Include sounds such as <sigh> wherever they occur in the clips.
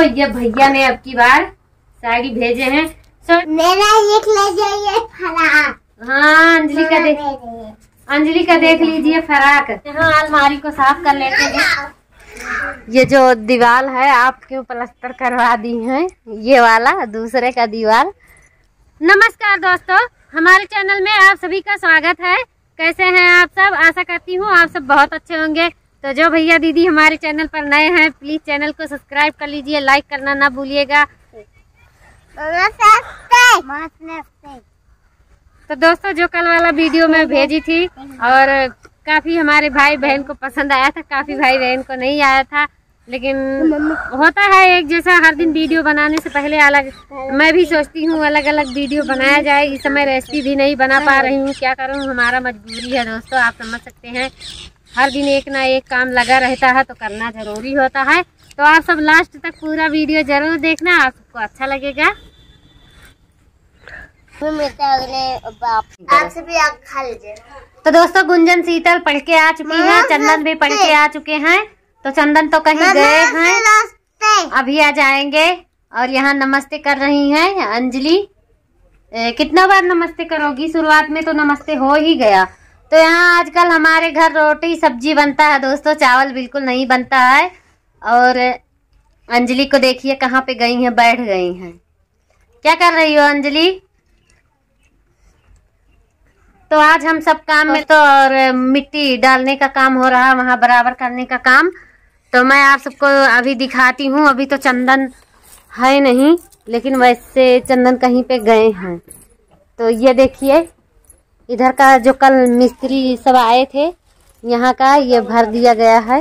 ये भैया ने अब की बार साड़ी भेजे हैं। सो मेरा एक ले जाइए फराक। हाँ अंजलि का देख अंजलि का देख लीजिए फराक। यहाँ अलमारी को साफ़ कर लेते हैं। ये जो दीवार है आप क्यों प्लास्टर करवा दी हैं। ये वाला दूसरे का दीवार नमस्कार दोस्तों हमारे चैनल में आप सभी का स्वागत है। कैसे हैं आप सब? आशा करती हूँ आप सब बहुत अच्छे होंगे। तो जो भैया दीदी हमारे चैनल पर नए हैं प्लीज़ चैनल को सब्सक्राइब कर लीजिए लाइक करना ना भूलिएगा। तो दोस्तों, जो कल वाला वीडियो मैं भेजी थी, और काफ़ी हमारे भाई बहन को पसंद आया था, काफ़ी भाई बहन को नहीं आया था, लेकिन होता है एक जैसा हर दिन वीडियो बनाने से पहले अलग, मैं भी सोचती हूँ अलग अलग वीडियो बनाया जाए, इस समय रेसिपी भी नहीं बना पा रही हूँ, क्या करूँ, हमारा मजबूरी है दोस्तों, आप समझ सकते हैं। हर दिन एक ना एक काम लगा रहता है तो करना ज़रूरी होता है। तो आप सब लास्ट तक पूरा वीडियो ज़रूर देखना अच्छा लगेगा। हैं आप सभी आप खा लीजिए। तो दोस्तों गुंजन शीतल पढ़ के आ चुकी है चंदन भी पढ़ के आ चुके हैं। तो चंदन तो कहीं गए हैं। अभी आ जाएँगे और यहाँ नमस्ते कर रही हैं अंजलि। कितना बार नमस्ते करोगी? शुरुआत में तो नमस्ते हो ही गया। तो यहाँ आजकल हमारे घर रोटी, सब्ज़ी बनता है दोस्तों, चावल बिल्कुल नहीं बनता है। और अंजलि को देखिए कहाँ पे गई हैं, बैठ गई हैं। क्या कर रही हो अंजलि? तो आज हम सब काम में तो और मिट्टी डालने का काम हो रहा है वहाँ बराबर करने का काम। तो मैं आप सबको अभी दिखाती हूँ, अभी तो चंदन है नहीं, लेकिन वैसे चंदन कहीं पे गए हैं। तो ये देखिए इधर का जो कल मिस्त्री सब आए थे, यहाँ का ये भर दिया गया है।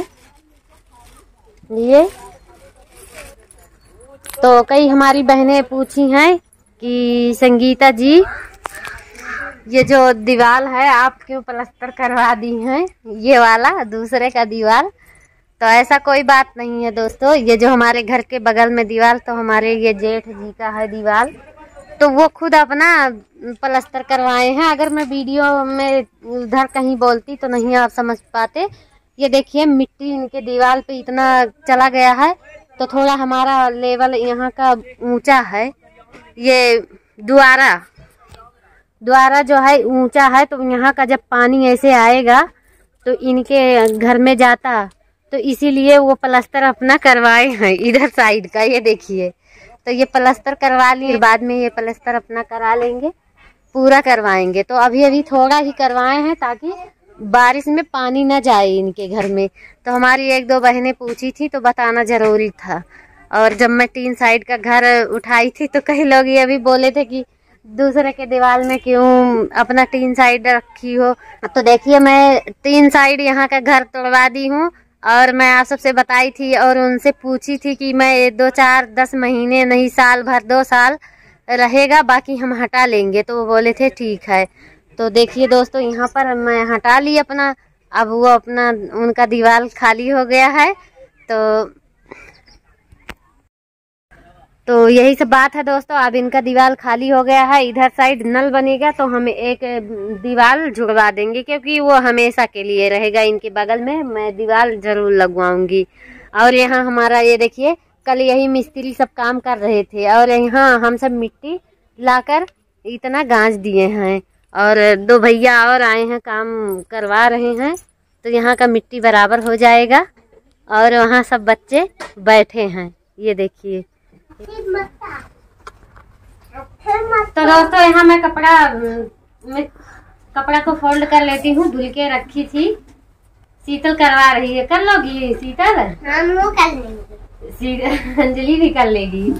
ये। तो कई हमारी बहनें पूछी हैं कि संगीता जी, ये जो दीवार है आप क्यों प्लास्टर करवा दी हैं, ये वाला, दूसरे का दीवार तो ऐसा कोई बात नहीं है दोस्तों, ये जो हमारे घर के बगल में दीवार तो हमारे ये जेठ जी का है दीवार तो वो खुद अपना प्लास्टर करवाए हैं। अगर मैं वीडियो में उधर कहीं बोलती तो नहीं आप समझ पाते। ये देखिए, मिट्टी इनके दीवार पे इतना चला गया है तो थोड़ा हमारा लेवल यहाँ का ऊँचा है। ये द्वारा द्वारा जो है ऊँचा है तो यहाँ का जब पानी ऐसे आएगा तो इनके घर में जाता तो इसीलिए वो प्लास्टर अपना करवाए हैं इधर साइड का। ये देखिए तो ये प्लस्तर करवा लिए। बाद में ये प्लस्तर अपना करा लेंगे। पूरा करवाएँगे। तो अभी अभी थोड़ा ही करवाए हैं ताकि बारिश में पानी ना जाए इनके घर में। तो हमारी एक दो बहनें पूछी थी तो बताना ज़रूरी था। और जब मैं तीन साइड का घर उठाई थी तो कई लोग ये भी बोले थे कि दूसरे के दीवार में क्यों अपना तीन साइड रखी हो। तो देखिए, मैं तीन साइड यहाँ का घर तोड़वा दी हूँ। और मैं आप सबसे बताई थी और उनसे पूछी थी कि मैं दो, चार, दस महीने नहीं, साल भर, दो साल रहेगा, बाकी हम हटा लेंगे। तो वो बोले थे, ठीक है। तो देखिए दोस्तों, यहाँ पर मैं हटा ली अपना, अब वो अपना, उनका दीवार खाली हो गया है। तो तो यही सब बात है दोस्तों। अब इनका दीवार खाली हो गया है, इधर साइड नल बनेगा तो हम एक दीवार जुड़वा देंगे, क्योंकि वो हमेशा के लिए रहेगा इनके बगल में। मैं दीवार ज़रूर लगवाऊँगी। और यहाँ हमारा, ये देखिए, कल यही मिस्त्री सब काम कर रहे थे, और यहाँ हम सब मिट्टी लाकर इतना गांच दिए हैं, और दो भैया और आए हैं काम करवा रहे हैं तो यहाँ का मिट्टी बराबर हो जाएगा, और वहाँ सब बच्चे बैठे हैं। ये देखिए तो दोस्तों यहाँ मैं कपड़ा मैं कपड़ा को फोल्ड कर लेती हूँ धुल के रखी थी। शीतल करवा रही है। कर लोगी शीतल? हम कर लेंगे। अंजलि भी कर लेगी।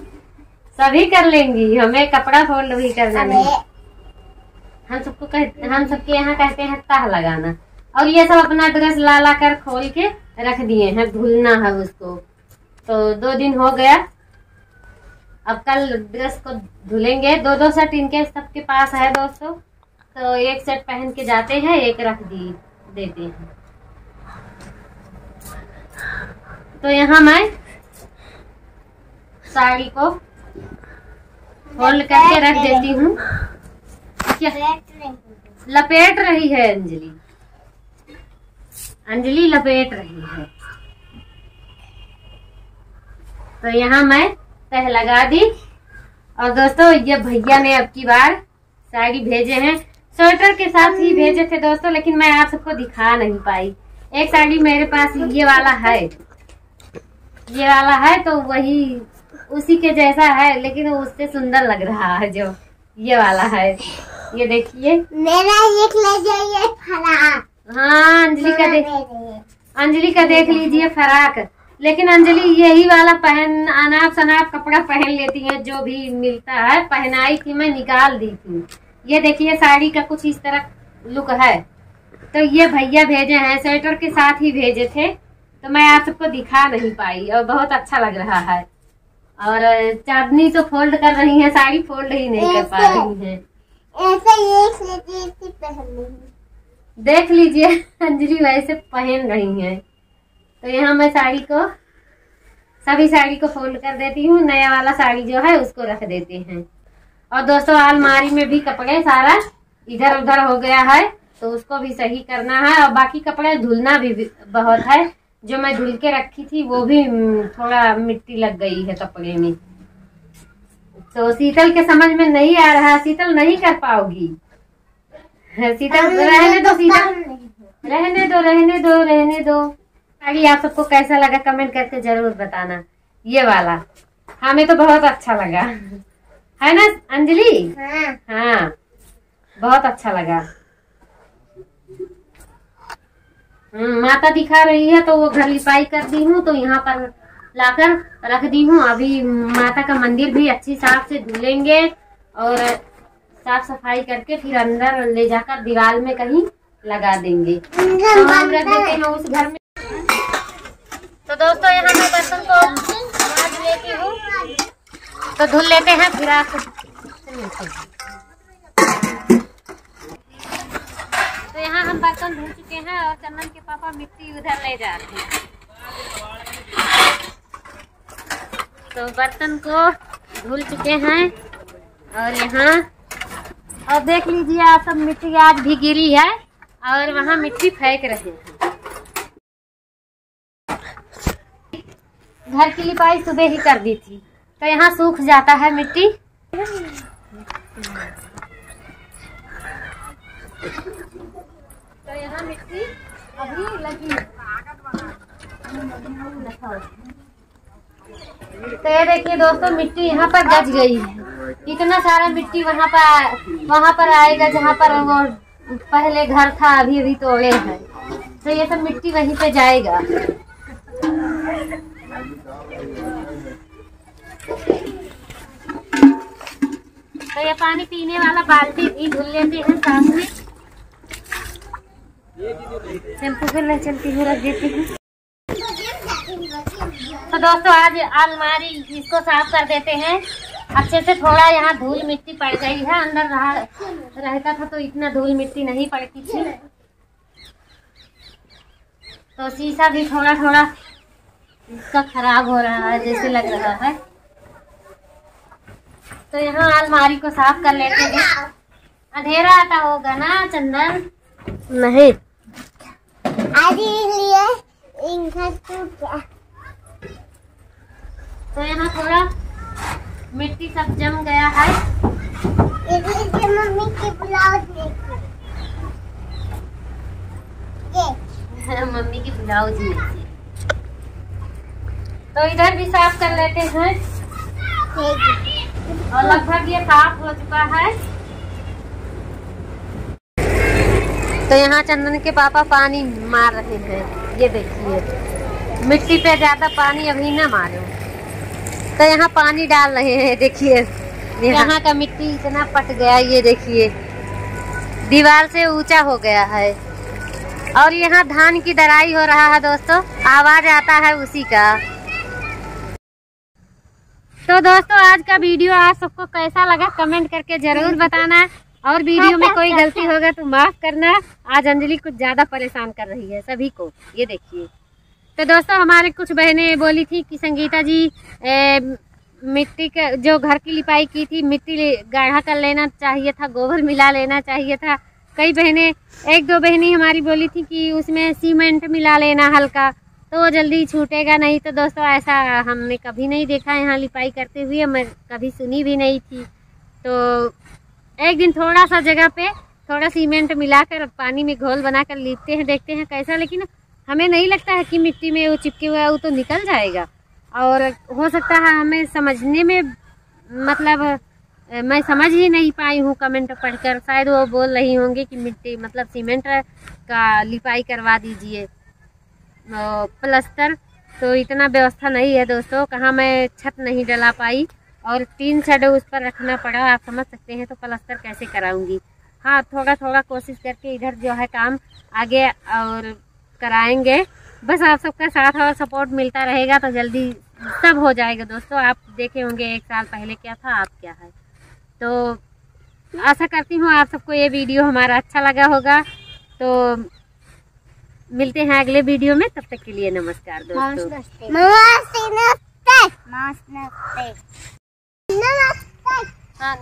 सभी कर लेंगी। हमें कपड़ा फोल्ड भी करना नहीं हमें हम सबको कह हम सबके यहाँ कहते हैं ताह लगाना। और ये सब अपना ड्रेस ला ला कर खोल के रख दिए हैं। धुलना है उसको। तो दो दिन हो गया। अब कल ड्रेस को धुलेंगे। दो दो सेट इनके सबके पास है दोस्तों। तो एक सेट पहन के जाते हैं एक रख दी देते हैं। तो यहाँ मैं साड़ी को फोल्ड करके रख देती हूँ। लपेट रही है अंजलि। अंजलि लपेट रही है। तो यहाँ मैं तह लगा दी। और दोस्तों ये भैया ने अब की बार साड़ी भेजे हैं। स्वेटर के साथ ही भेजे थे दोस्तों लेकिन मैं आप सबको दिखा नहीं पाई। एक साड़ी मेरे पास ये वाला है। ये वाला है तो वही उसी के जैसा है लेकिन उससे सुंदर लग रहा है जो ये वाला है। ये देखिए। मेरा एक ले जाइए फराक। हाँ अंजलि का देख अंजलि का देख लीजिए फराक। लेकिन अंजलि यही वाला पहन अनाप शनाप कपड़ा पहन लेती है जो भी मिलता है पहनाई थी मैं निकाल दी थी ये देखिए साड़ी का कुछ इस तरह लुक है। तो ये भैया भेजे हैं स्वेटर के साथ ही भेजे थे तो मैं आप सबको दिखा नहीं पाई और बहुत अच्छा लग रहा है। और चांदनी तो फोल्ड कर रही है साड़ी फोल्ड ही नहीं कर पा रही है। ऐसे देख लीजिए अंजलि वैसे पहन रही है। तो यहाँ मैं साड़ी को सभी साड़ी को फोल्ड कर देती हूँ। नया वाला साड़ी जो है उसको रख देते हैं। और दोस्तों अलमारी में भी कपड़े सारा इधर उधर हो गया है तो उसको भी सही करना है। और बाकी कपड़े धुलना भी भी बहुत है। जो मैं धुल के रखी थी वो भी थोड़ा मिट्टी लग गई है कपड़े में। तो शीतल के समझ में नहीं आ रहा। शीतल नहीं कर पाओगी। शीतल रहने दो शीतल। रहने दो रहने दो रहने दो। साड़ी आप सबको कैसा लगा कमेंट करके ज़रूर बताना। ये वाला। हमें तो बहुत अच्छा लगा। है ना अंजलि? हाँ। हाँ बहुत अच्छा लगा। हम्म, माता दिखा रही है तो वो घर लिपाई कर दी हूँ तो यहाँ पर लाकर रख दी हूँ। अभी माता का मंदिर भी अच्छी साफ़ से धुलेंगे और साफ़ सफ़ाई करके फिर अंदर ले जाकर दीवार में कहीं लगा देंगे। तो हम रख देते हैं उस घर में। तो दोस्तों, यहाँ मैं बर्तन को माज लेती हूँ। तो धुल लेते हैं फिर आपको तो यहाँ हम बर्तन धुल चुके हैं और चंदन के पापा मिट्टी उधर ले जा रहे हैं। तो बर्तन को धुल चुके हैं और यहाँ, और देख लीजिए आप सब मिट्टी आज भी गिरी है और वहाँ मिट्टी फेंक रहे हैं। घर की लिपाई सुबह ही कर दी थी। तो यहाँ सूख जाता है मिट्टी। तो तो ये देखिए दोस्तों, मिट्टी यहाँ पर गज गई है। इतना सारा मिट्टी वहाँ पर वहाँ पर आएगा जहाँ पर वो पहले घर था अभी अभी तोड़े हैं। तो ये सब मिट्टी वहीं पे जाएगा। तो ये पानी पीने वाला बाल्टी भी धुल लेते हैं साथ में। शैम्पू मैं चलती हूँ, रख देती हूँ। तो दोस्तों, आज अलमारी इसको साफ़ कर देते हैं। अच्छे से थोड़ा यहाँ धूल मिट्टी पड़ गई है, अंदर रहा रहता था तो इतना धूल मिट्टी नहीं पड़ती थी। तो शीशा भी थोड़ा थोड़ा इसका खराब हो रहा है, जैसे लग रहा है। तो यहाँ अलमारी को साफ़ कर लेते हैं। अंधेरा आता होगा ना चंदन? नहीं। आज लिए इनका टूट गया तो यहाँ थोड़ा मिट्टी सब जम गया है। इसलिए मम्मी की ब्लाउज देखी ये। <laughs> मम्मी की ब्लाउज तो इधर भी साफ़ कर लेते हैं। ठीक और लगभग ये हो चुका है। तो यहाँ चंदन के पापा पानी मार रहे हैं ये देखिए। मिट्टी पे ज़्यादा पानी अभी न मारो। तो यहाँ पानी डाल रहे हैं देखिए। यहाँ का मिट्टी इतना पट गया ये देखिए। दीवार से ऊँचा हो गया है। और यहाँ धान की दराई हो रहा है दोस्तों। आवाज़ आता है उसी का। तो दोस्तों आज का वीडियो आप सबको कैसा लगा कमेंट करके ज़रूर बताना। और वीडियो में कोई गलती होगा तो माफ़ करना। आज अंजलि कुछ ज़्यादा परेशान कर रही है सभी को ये देखिए। तो दोस्तों हमारे कुछ बहनें बोली थी कि संगीता जी ए, मिट्टी का जो घर की लिपाई की थी मिट्टी गाढ़ा कर लेना चाहिए था गोबर मिला लेना चाहिए था। कई बहनें एक दो बहनें हमारी बोली थी कि उसमें सीमेंट मिला लेना हल्का। तो वो जल्दी छूटेगा नहीं तो दोस्तों ऐसा हमने कभी नहीं देखा यहाँ लिपाई करते हुए, मैं कभी सुनी भी नहीं थी। तो एक दिन थोड़ा सा जगह पे थोड़ा सीमेंट मिलाकर पानी में घोल बनाकर लीपते हैं, देखते हैं कैसा, लेकिन हमें नहीं लगता है कि मिट्टी में वो चिपके हुआ है वो तो निकल जाएगा। और हो सकता है हमें समझने में मतलब मैं समझ ही नहीं पाई हूँ कमेंट पढ़कर। शायद वो बोल रही होंगी कि मिट्टी मतलब सीमेंट का लिपाई करवा दीजिए। प्लस्तर तो इतना व्यवस्था नहीं है दोस्तों, कहाँ मैं छत नहीं डला पाई, और तीन शेड उस पर रखना पड़ा, आप समझ सकते हैं तो प्लस्तर कैसे कराऊँगी? हाँ थोड़ा थोड़ा कोशिश करके इधर जो है काम आगे और कराएँगे। बस आप सबका साथ और सपोर्ट मिलता रहेगा तो जल्दी सब हो जाएगा दोस्तों। आप देखे होंगे एक साल पहले क्या था आप क्या है। तो आशा करती हूँ आप सबको ये वीडियो हमारा अच्छा लगा होगा। तो मिलते हैं अगले वीडियो में तब तक के लिए नमस्कार दोस्तों। नमस्ते। नमस्ते नमस्ते। नमस्ते। नमस्ते। हाँ,